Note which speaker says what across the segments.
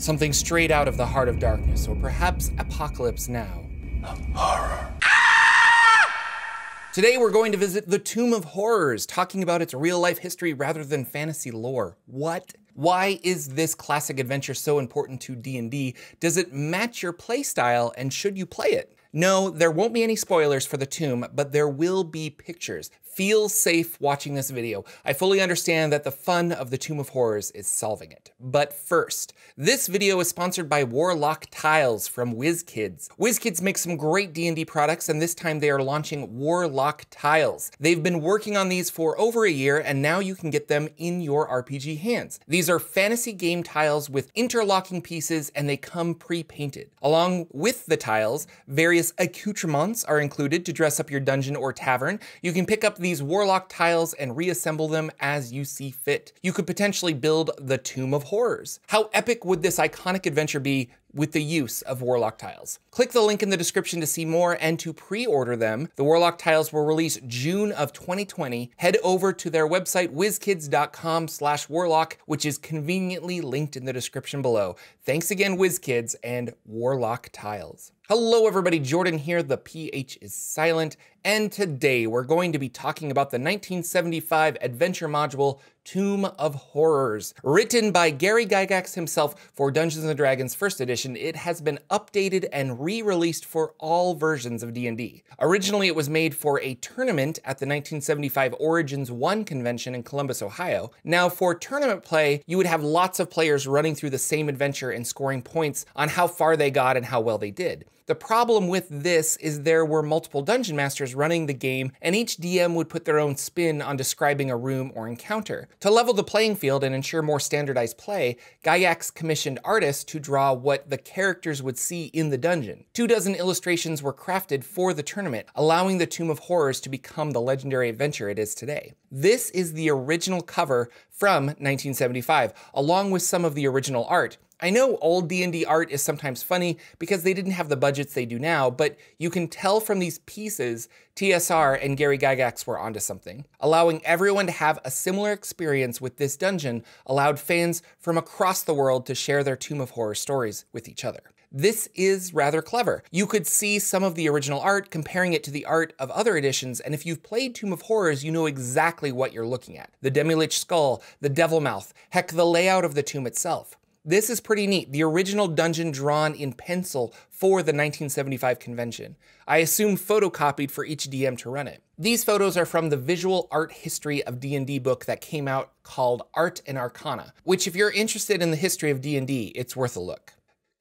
Speaker 1: Something straight out of the heart of darkness, or perhaps Apocalypse Now. Horror. Today we're going to visit the Tomb of Horrors, talking about its real life history rather than fantasy lore. What? Why is this classic adventure so important to D&D? Does it match your playstyle and should you play it? No, there won't be any spoilers for the tomb, but there will be pictures. Feel safe watching this video. I fully understand that the fun of the Tomb of Horrors is solving it. But first, this video is sponsored by Warlock Tiles from WizKids. WizKids makes some great D&D products, and this time they are launching Warlock Tiles. They've been working on these for over a year, and now you can get them in your RPG hands. These are fantasy game tiles with interlocking pieces, and they come pre-painted. Along with the tiles, various accoutrements are included to dress up your dungeon or tavern. You can pick up these warlock tiles and reassemble them as you see fit. You could potentially build the Tomb of Horrors. How epic would this iconic adventure be with the use of Warlock tiles. Click the link in the description to see more and to pre-order them. The Warlock tiles will release June of 2020. Head over to their website, wizkids.com slash warlock, which is conveniently linked in the description below. Thanks again, WizKids and Warlock tiles. Hello everybody, Jorphdan here, the PH is silent, and today we're going to be talking about the 1975 adventure module Tomb of Horrors. Written by Gary Gygax himself for Dungeons & Dragons 1st edition, it has been updated and re-released for all versions of D&D. Originally, it was made for a tournament at the 1975 Origins 1 convention in Columbus, Ohio. Now, for tournament play, you would have lots of players running through the same adventure and scoring points on how far they got and how well they did. The problem with this is there were multiple dungeon masters running the game, and each DM would put their own spin on describing a room or encounter. To level the playing field and ensure more standardized play, Gygax commissioned artists to draw what the characters would see in the dungeon. Two dozen illustrations were crafted for the tournament, allowing the Tomb of Horrors to become the legendary adventure it is today. This is the original cover from 1975, along with some of the original art. I know old D&D art is sometimes funny because they didn't have the budgets they do now, but you can tell from these pieces TSR and Gary Gygax were onto something. Allowing everyone to have a similar experience with this dungeon allowed fans from across the world to share their Tomb of Horror stories with each other. This is rather clever. You could see some of the original art, comparing it to the art of other editions, and if you've played Tomb of Horrors, you know exactly what you're looking at. The Demilich skull, the devil mouth, heck, the layout of the tomb itself. This is pretty neat. The original dungeon drawn in pencil for the 1975 convention. I assume photocopied for each DM to run it. These photos are from the visual art history of D&D book that came out called Art and Arcana, which if you're interested in the history of D&D, it's worth a look.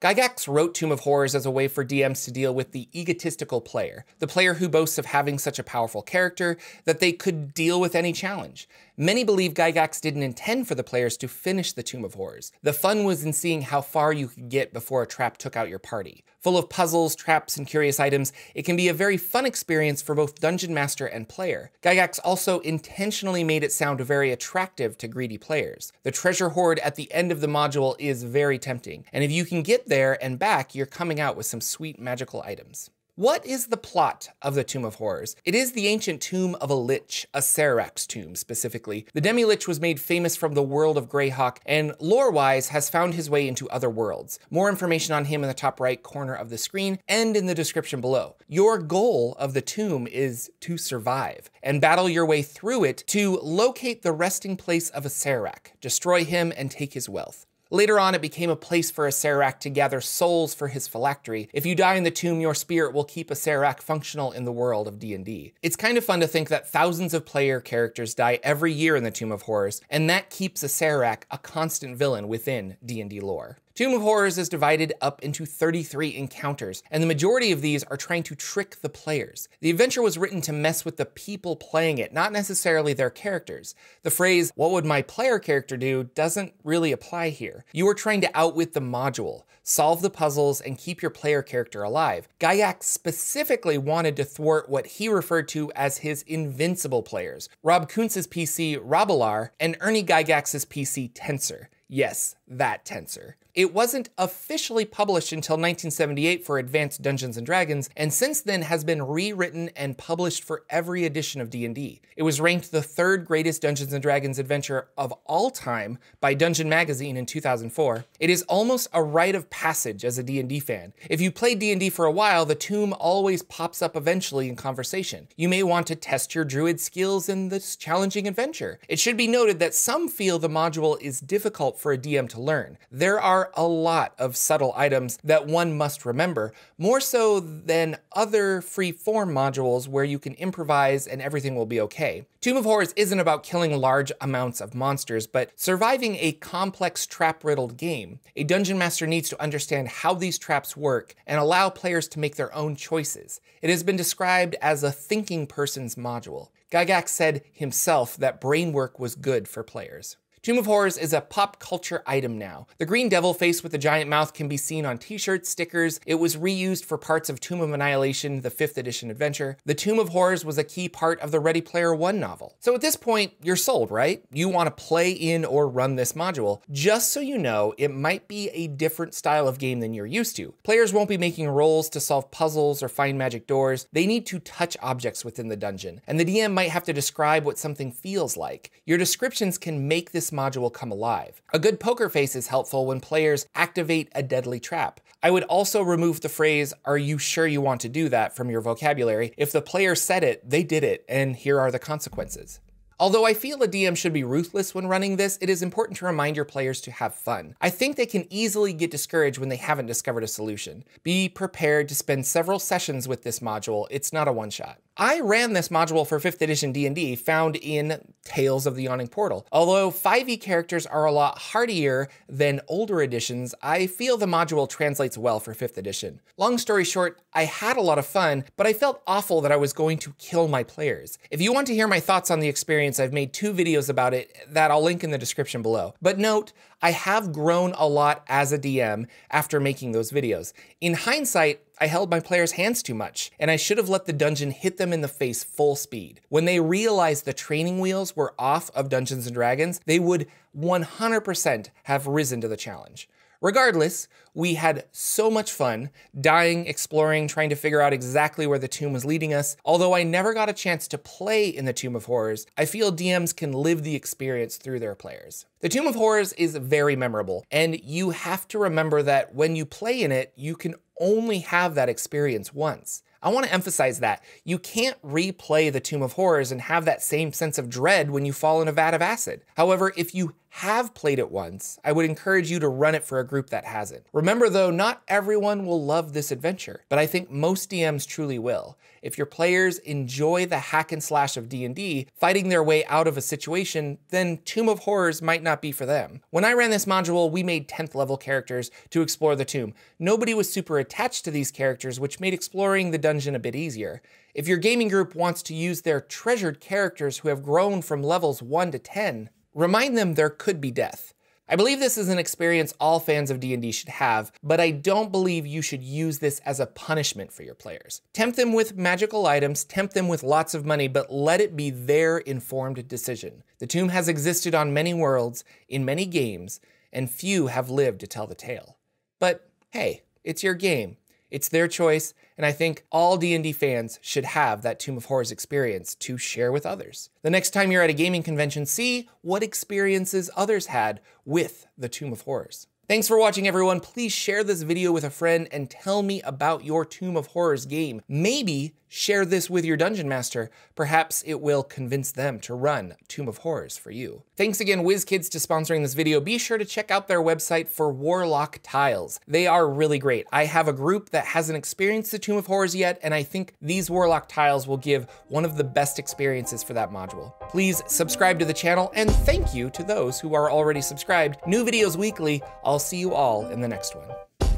Speaker 1: Gygax wrote Tomb of Horrors as a way for DMs to deal with the egotistical player, the player who boasts of having such a powerful character that they could deal with any challenge. Many believe Gygax didn't intend for the players to finish the Tomb of Horrors. The fun was in seeing how far you could get before a trap took out your party. Full of puzzles, traps, and curious items, it can be a very fun experience for both Dungeon Master and player. Gygax also intentionally made it sound very attractive to greedy players. The treasure hoard at the end of the module is very tempting, and if you can get there and back, you're coming out with some sweet magical items. What is the plot of the Tomb of Horrors? It is the ancient tomb of a lich, Acererak's tomb specifically. The Demi-Lich was made famous from the world of Greyhawk and lore-wise has found his way into other worlds. More information on him in the top right corner of the screen and in the description below. Your goal of the tomb is to survive and battle your way through it to locate the resting place of Acererak, destroy him and take his wealth. Later on, it became a place for Acererak to gather souls for his phylactery. If you die in the tomb, your spirit will keep Acererak functional in the world of D&D. It's kind of fun to think that thousands of player characters die every year in the Tomb of Horrors, and that keeps Acererak a constant villain within D&D lore. Tomb of Horrors is divided up into 33 encounters, and the majority of these are trying to trick the players. The adventure was written to mess with the people playing it, not necessarily their characters. The phrase, what would my player character do, doesn't really apply here. You are trying to outwit the module, solve the puzzles, and keep your player character alive. Gygax specifically wanted to thwart what he referred to as his invincible players, Rob Kuntz's PC, Robilar, and Ernie Gygax's PC, Tenser. Yes, that Tenser. It wasn't officially published until 1978 for Advanced Dungeons & Dragons, and since then has been rewritten and published for every edition of D&D. It was ranked the third greatest Dungeons & Dragons adventure of all time by Dungeon Magazine in 2004. It is almost a rite of passage as a D&D fan. If you played D&D for a while, the tomb always pops up eventually in conversation. You may want to test your druid skills in this challenging adventure. It should be noted that some feel the module is difficult for a DM to learn. There are a lot of subtle items that one must remember, more so than other free form modules where you can improvise and everything will be okay. Tomb of Horrors isn't about killing large amounts of monsters, but surviving a complex trap riddled game. A dungeon master needs to understand how these traps work and allow players to make their own choices. It has been described as a thinking person's module. Gygax said himself that brain work was good for players. Tomb of Horrors is a pop culture item now. The green devil face with the giant mouth can be seen on t-shirts, stickers. It was reused for parts of Tomb of Annihilation, the 5th edition adventure. The Tomb of Horrors was a key part of the Ready Player One novel. So at this point, you're sold, right? You want to play in or run this module. Just so you know, it might be a different style of game than you're used to. Players won't be making rolls to solve puzzles or find magic doors. They need to touch objects within the dungeon, and the DM might have to describe what something feels like. Your descriptions can make this module come alive. A good poker face is helpful when players activate a deadly trap. I would also remove the phrase, are you sure you want to do that from your vocabulary? If the player said it, they did it, and here are the consequences. Although I feel a DM should be ruthless when running this, it is important to remind your players to have fun. I think they can easily get discouraged when they haven't discovered a solution. Be prepared to spend several sessions with this module, it's not a one-shot. I ran this module for 5th edition D&D found in Tales of the Yawning Portal. Although 5e characters are a lot hardier than older editions, I feel the module translates well for 5th edition. Long story short, I had a lot of fun, but I felt awful that I was going to kill my players. If you want to hear my thoughts on the experience, I've made two videos about it that I'll link in the description below. But note, I have grown a lot as a DM after making those videos. In hindsight, I held my players' hands too much, and I should have let the dungeon hit them in the face full speed. When they realized the training wheels were off of Dungeons and Dragons, they would 100% have risen to the challenge. Regardless, we had so much fun, dying, exploring, trying to figure out exactly where the tomb was leading us. Although I never got a chance to play in the Tomb of Horrors, I feel DMs can live the experience through their players. The Tomb of Horrors is very memorable, and you have to remember that when you play in it, you can only have that experience once. I want to emphasize that. You can't replay the Tomb of Horrors and have that same sense of dread when you fall in a vat of acid. However, if you have played it once, I would encourage you to run it for a group that hasn't. Remember though, not everyone will love this adventure, but I think most DMs truly will. If your players enjoy the hack and slash of D&D, fighting their way out of a situation, then Tomb of Horrors might not be for them. When I ran this module, we made 10th level characters to explore the tomb. Nobody was super attached to these characters, which made exploring the dungeon a bit easier. If your gaming group wants to use their treasured characters who have grown from levels 1 to 10, Remind them there could be death. I believe this is an experience all fans of D&D should have, but I don't believe you should use this as a punishment for your players. Tempt them with magical items, tempt them with lots of money, but let it be their informed decision. The tomb has existed on many worlds, in many games, and few have lived to tell the tale. But hey, it's your game. It's their choice, and I think all D&D fans should have that Tomb of Horrors experience to share with others. The next time you're at a gaming convention, see what experiences others had with the Tomb of Horrors. Thanks for watching everyone. Please share this video with a friend and tell me about your Tomb of Horrors game. Maybe share this with your dungeon master. Perhaps it will convince them to run Tomb of Horrors for you. Thanks again WizKids to sponsoring this video. Be sure to check out their website for Warlock tiles. They are really great. I have a group that hasn't experienced the Tomb of Horrors yet, and I think these Warlock tiles will give one of the best experiences for that module. Please subscribe to the channel, and thank you to those who are already subscribed. New videos weekly. I'll see you all in the next one.